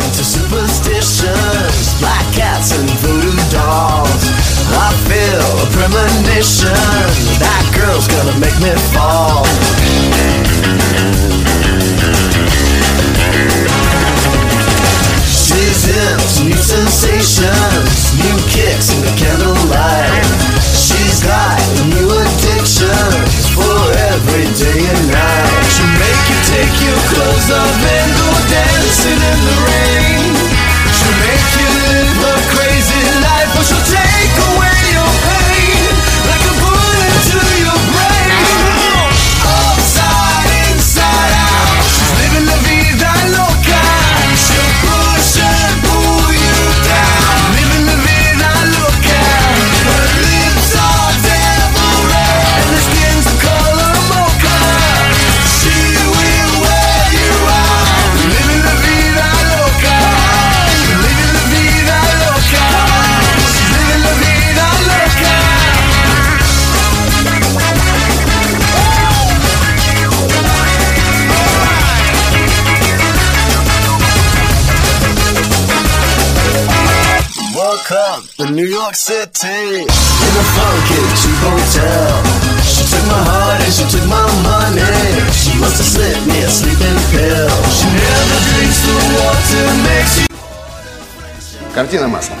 to superstitions, black cats and voodoo dolls. I feel a premonition that girl's gonna make me fall. Woke up in New York City. In a funky cheap hotel. She took my heart and she took my money. She must have slipped me a sleeping pill. She never drinks the water makes you... Картина маслом.